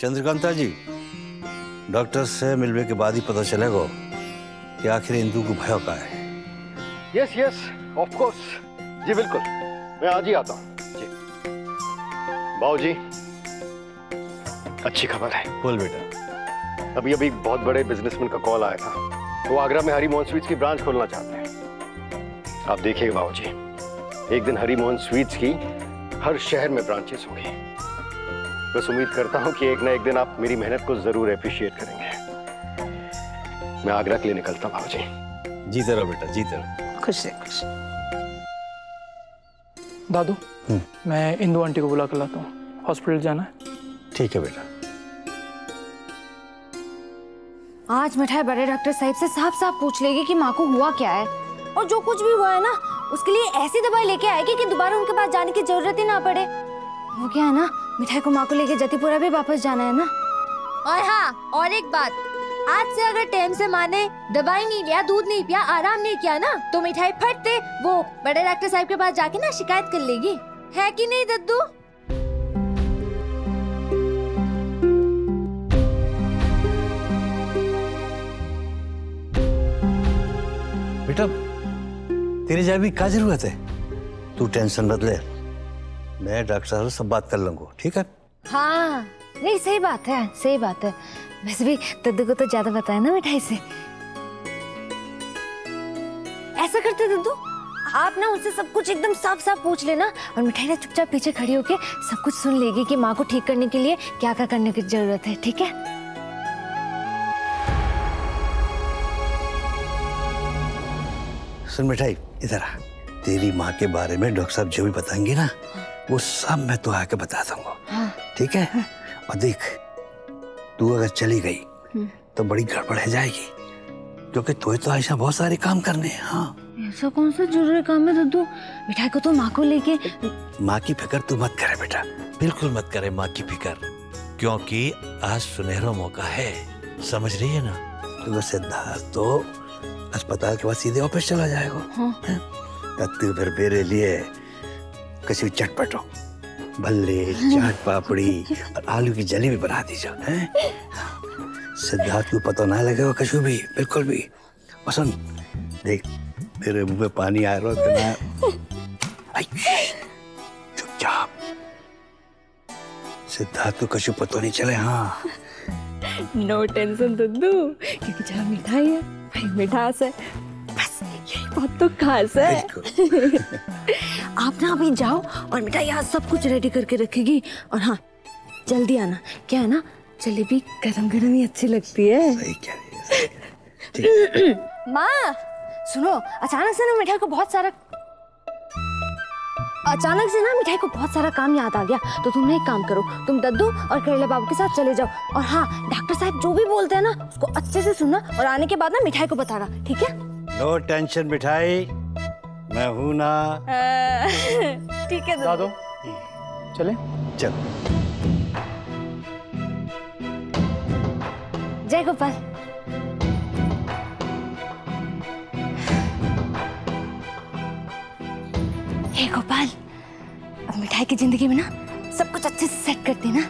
चंद्रकांता जी doctor से मिलने के बाद ही पता चलेगा कि आखिर इंदू को भयो का है। यस यस ऑफ़ कोर्स जी बिल्कुल। मैं आज ही आता हूँ। जी। बाबू जी अच्छी खबर है। बोल बेटा। अभी अभी बहुत बड़े बिजनेसमैन का कॉल आया था। वो आगरा में हरी मोहन स्वीट्स की ब्रांच खोलना चाहते हैं। आप देखिएगा बाबू जी एक दिन हरी मोहन स्वीट्स की हर शहर में ब्रांचेस होंगी। बस उम्मीद करता हूँ कि एक ना एक दिन आप मेरी मेहनत को ज़रूर अप्रिशिएट करेंगे। मैं आगरा के लिए निकलता हूँ जी जीते रहो बेटा जीते रहो खुश है खुश दादू मैं इंदू आंटी को बुला कर लाता हूँ। हॉस्पिटल जाना है? ठीक है बेटा। आज मिठाई बड़े डॉक्टर साहब से साफ़ साफ़ पूछ लेगी कि माँ को हुआ क्या है। और जो कुछ भी हुआ है ना उसके लिए ऐसी दवाई लेके आएगी कि दोबारा उनके पास जाने की ज़रूरत ही ना पड़े। क्या है ना? मिठाई को माँ को लेके जतीपुरा भी वापस जाना है ना? और हाँ और एक बात। आज से अगर टाइम से माँ ने दवाई नहीं लिया दूध नहीं पिया आराम नहीं किया ना तो मिठाई फटते वो बड़े डॉक्टर साहब के पास जाके ना शिकायत कर लेगी। है कि नहीं दद्दू? बेटा तेरे जाए भी क्या ज़रूरत है? तू टेंशन मत ले। मैं डॉक्टर साहब से सब बात कर लूँगा ठीक है? हाँ नहीं सही बात है सही बात है। वैसे भी दद्दू को तो ज़्यादा बताया ना मिठाई से। ऐसा करते दद्दू आप ना उनसे सब कुछ एकदम साफ़ साफ़ पूछ लेना और मिठाई ना चुपचाप पीछे खड़ी होके सब कुछ सुन लेगी कि माँ को ठीक करने के लिए क्या क्या करने की ज़रूरत है ठीक है? सुन मिठाई इधर आ। तेरी माँ के बारे में डॉक्टर साहब जो भी बताएँगे ना वो सब मैं तो आके बता दूँगा। हाँ। ठीक है? और देख तू अगर चली गई तो बड़ी गड़बड़ है जाएगी। क्योंकि तुझे तो ऐसा बहुत सारे काम करने हैं हाँ। ऐसा कौन सा ज़रूरी काम है दद्दू? मिठाई को तो माँ को लेके माँ की फ़िक्र तू मत करे बेटा। बिल्कुल मत करे माँ की फ़िक्र। क्योंकि आज सुनहरा मौका है। समझ रही है ना? तो सिद्धार्थ तो अस्पताल के बाद सीधे ऑफ़िस चला जाएगा। हाँ। हैं? तू फिर मेरे लिए किसी चटपटो भल्ले चाट पापड़ी और आलू की जली भी बना दीजिए हैं? सिद्धार्थ को पता ना लगेगा कछु भी बिल्कुल भी। सुन देख मेरे मुँह में पानी आ रहा है तो आई, चुपचाप। सिद्धार्थ को कछु पता नहीं चले हाँ। नो टेंशन दद्दू क्योंकि जहाँ मिठाई है वही मिठास है। बस यही बात तो खास है। आप ना अभी जाओ और मिठाई यहाँ सब कुछ रेडी करके रखेगी। और हाँ जल्दी आना। क्या है ना जलेबी गरम गरम ही अच्छी लगती है। सही माँ सुनो अचानक से ना मिठाई को बहुत सारा अचानक से ना मिठाई को बहुत सारा काम याद आ गया। तो तुम ना एक काम करो तुम दद्दू और करेले बाबू के साथ चले जाओ। और हाँ डॉक्टर साहब जो भी बोलते हैं ना उसको अच्छे से सुनना और आने के बाद ना मिठाई को बताना ठीक है? नो टेंशन मिठाई। मैं हूँ ना। ठीक है दादू। चले। चल। जय गोपाल। हे गोपाल अब मिठाई की ज़िंदगी में ना सब कुछ अच्छे से सेट करते ना